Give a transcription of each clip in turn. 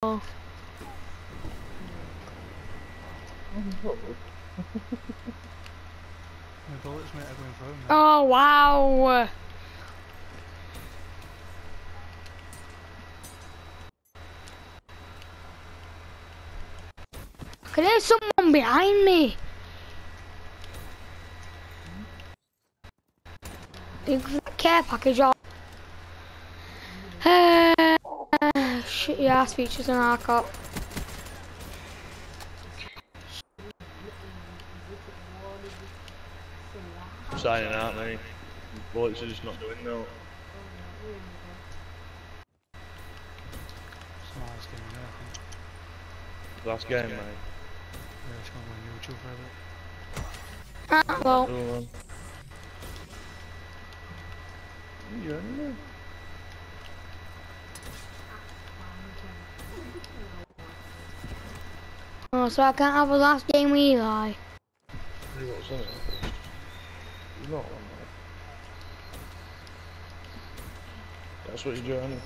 Oh. My bullets mate are going through. Oh wow. Okay, there's someone behind me. Care package or uh, shitty ass features in our cop. signing out, mate. Bullets are just not doing no. It's the last game there, I think. Last game, mate. Yeah, it's going to go on YouTube for a bit. Ah, well, Go on. You don't know. oh, so I can't have a last game with Eli. You got something. Not on that. That's what you're doing.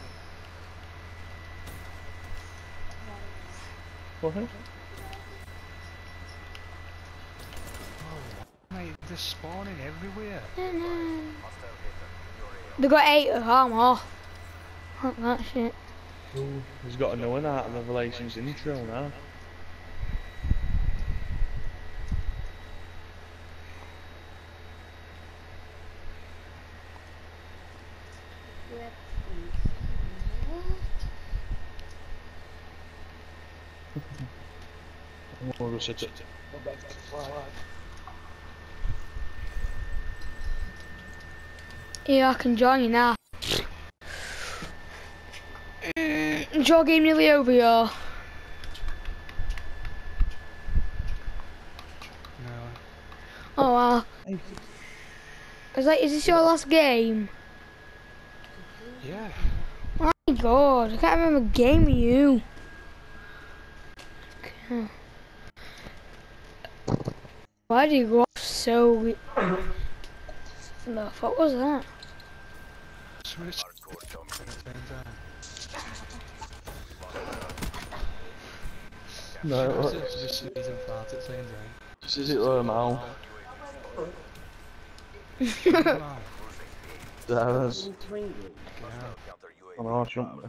What? Mate, they're spawning everywhere. They got eight of them off. Fuck that shit. He's got a knowing out of Revelations intro now. I'm gonna go sit it. Yeah, I can join you now. Mm, your game nearly over, yo? No. Oh, wow. Is, that, is this your last game? Yeah. My god, I can't remember a game with you. Okay. Why do you go off so... we- The fuck was that? Switch. At the same time. No, Just, just sneeze and fart at the same time. this is it, low mouth. Come on. There's. Get out. I know, shouldn't we?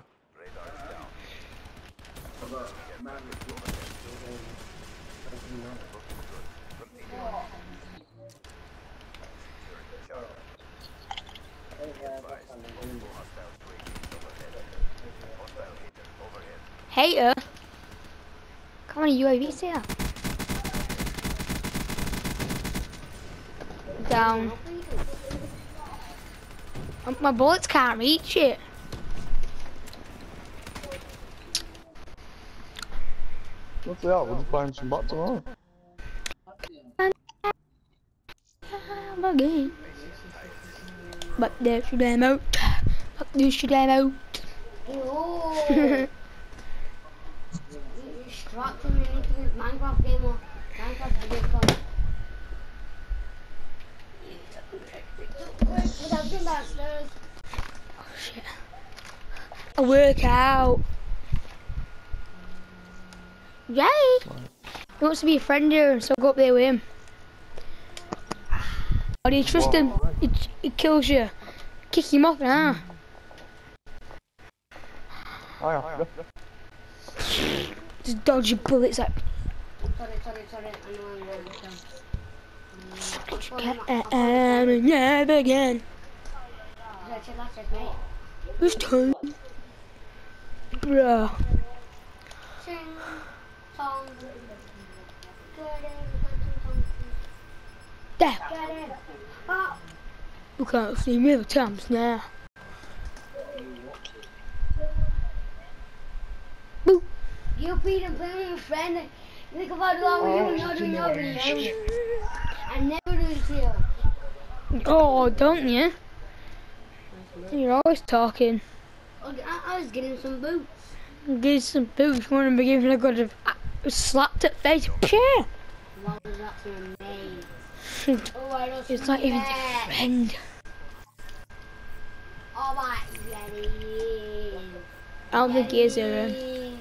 Hater? Uh. Come on, UAV, see ya. Down. My bullets can't reach it. What's the hell? We'll just find some bots tomorrow. I'm again. But there's your damn out. But there's your damn out. Yo! you struck from me into Minecraft game or Minecraft video call. Without the masters. A workout. Yay! He wants to be a friend here, so I go up there with him. Or do you trust him? He, he kills you. Kick him off now. Oh, yeah. Just dodge your bullets like. Sorry, sorry, sorry. I know I'm wrong. so. And never again. That's your last. Who's turn? Bruh. Sing song. Get in, There. get in. Oh, You can't see me the times now. Boo. you Peter playing with your friend. You think about along with you and you're doing your video. I never do it you. Oh, don't you? You're always talking. I, I was getting some boots. Give some boots. Want to be given a good uh, slapped at face. Yeah. Long as that's your name. Oh, It's not even a friend. Oh my, yeah, it is. I don't think he here. it is.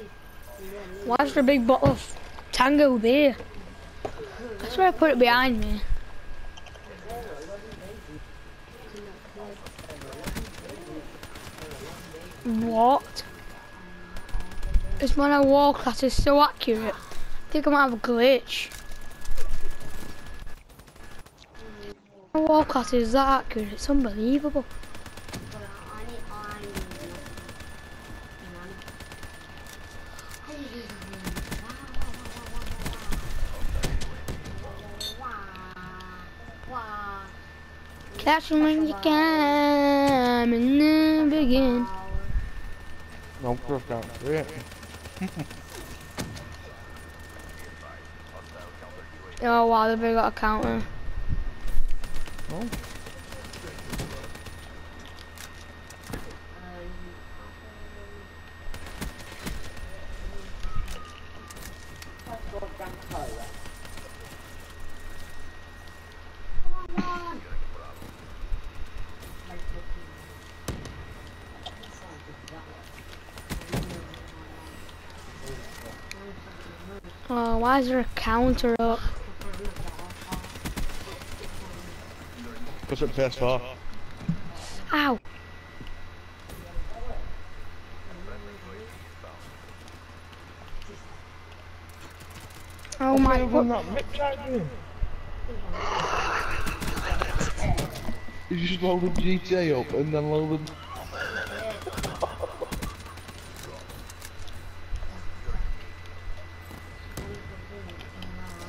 Why is there a big bottle of Tango there? That's where I put it behind me. What? It's when walk that is so accurate. I think I might have a glitch. My that is that accurate. It's unbelievable. Catch 'em when you can and then begin. No, cross out. Yeah. Oh wow, they've got a counter. Oh. Oh, why is there a counter up? Push up first far. Ow. Oh my god. that mid track in. You just loaded GTA up and then loaded.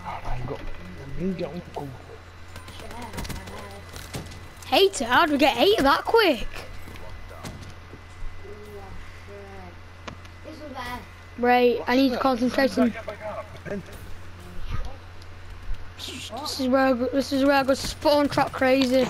Ah, you got. You get how'd we get eight that quick? Right, I need to concentrate on. This is where I go, this is where I go spawn trap crazy.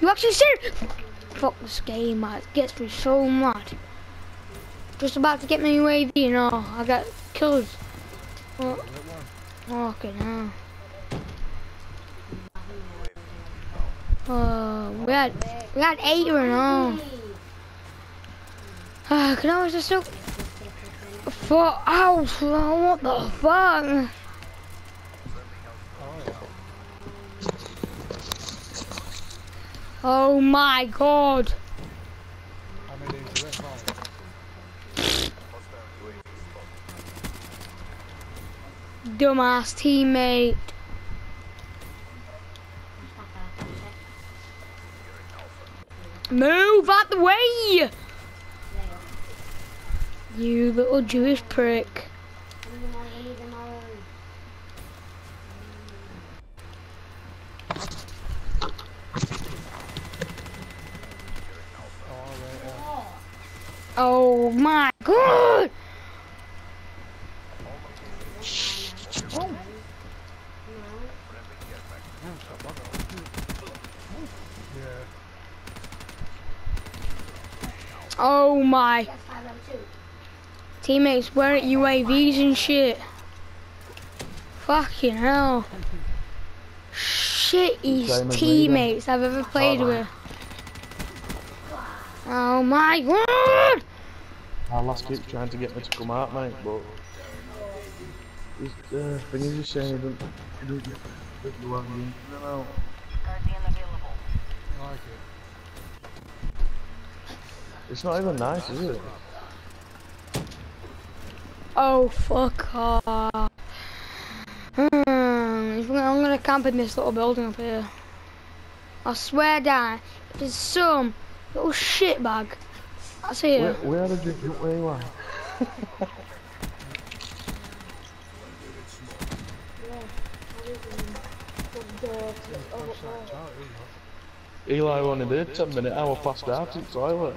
You actually serious? Fuck this game, man. It gets me so mad. Just about to get my UAV, you know. I got killed. Oh, okay, now. Oh, we had we had eight or no. Ah, can I just so fuck ow what the fuck? Oh my god. Dumbass teammate. Move out the way! You little Jewish prick. Oh, right, yeah. Oh my god! Oh my teammates, where are UAVs and shit? Fucking hell. Shittiest teammates I've ever played with. Oh my god! Our last keeps trying to get me to come out, mate, but. He's, uh, thing is just saying he doesn't. He doesn't get the one game. I don't know. I like it. It's not even nice, is it? Oh fuck off. Hmm, I'm gonna camp in this little building up here. I swear down, if there's some little shitbag that's here. Where, where did you drink where you are? Push that it? Eli only did 10 minute hour passed out in toilet.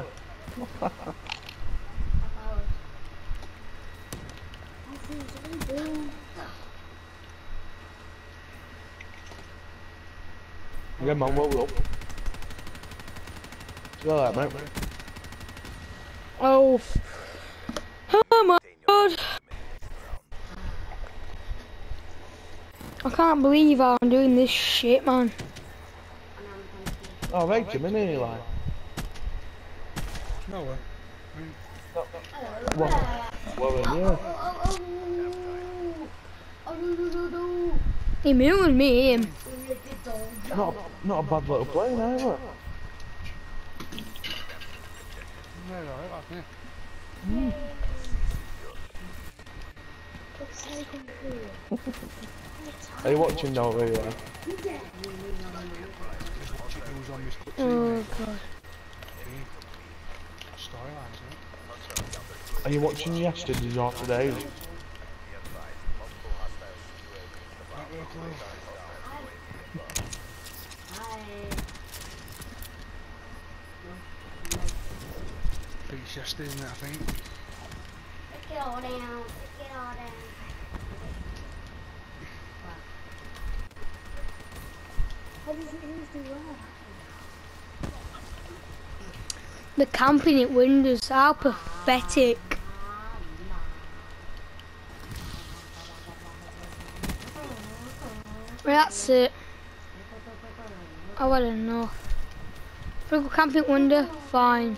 Yeah man, well up. You alright mate? Oh, Oh my god. I can't believe I'm doing this shit, man. Oh, right, Jim, innit, Eli? No way. Well, well then, yeah. Oh, oh, oh. Oh, do, do, do, do. He moved me, him. Not, not a bad little plane, eh, either. No, alright, that's me. Are you watching now, Eli? Just watching who's on this cutscene. Oh god. Are you watching yesterday's or today's? it? Not real clue. I think it's yesterday, isn't it, I think? Let's get all down. Let's get all down. The camping at Windows, how pathetic. Right, that's it. Oh, I had enough. If we go camping at Window, fine.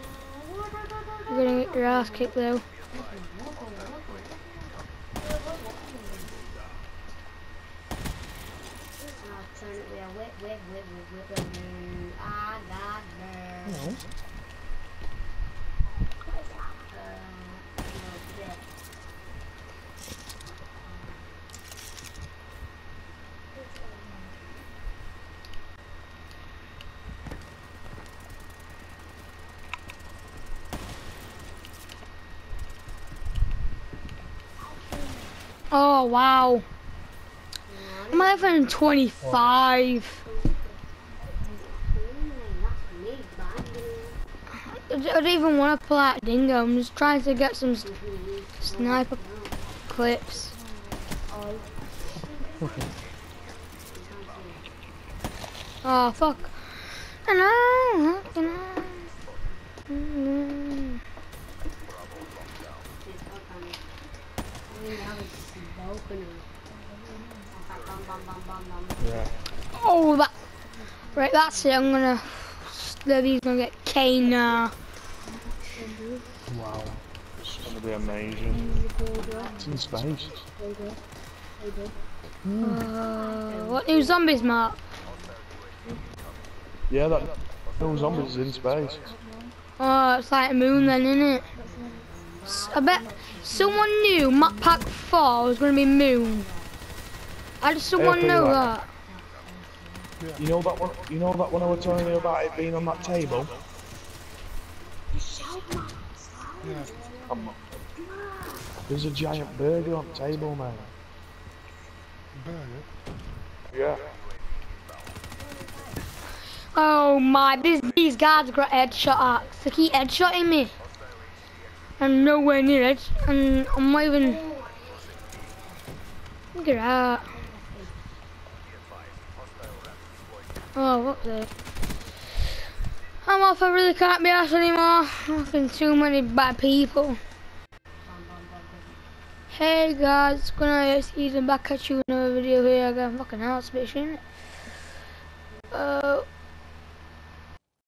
You're gonna get your ass kicked though. I'll turn it with a whip, whip, whip, whip, whip, whip. I got nerve. Uh, no, yeah. Oh wow. I'm 1125. I don't even want to pull out Dingo. I'm just trying to get some sniper clips. Oh fuck. No, Mm. Yeah. Oh, that. Right, that's it. I'm gonna. Levy's gonna get Kane now. Wow. It's gonna be amazing. It's in space. Uh, what new zombies, Mark? Yeah, that. No zombies in space. Oh, it's like a moon then, isn't it? S- I bet someone knew map pack 4 was gonna be moon. How did someone tell you know what. that? You know that one? You know that one I was telling you about it being on that table? Yeah. Um, there's a giant burger on the table, man. Burger. Yeah. Oh my, these, these guys got headshot axe. They keep headshotting me. I'm nowhere near it, and I'm not even. Look at that. Oh, what's it? I'm off, I really can't be asked anymore. I've been too many bad people. Hey guys, good night, Ethan back at you another video here again. Fucking hell, it's a bit shit. Uh,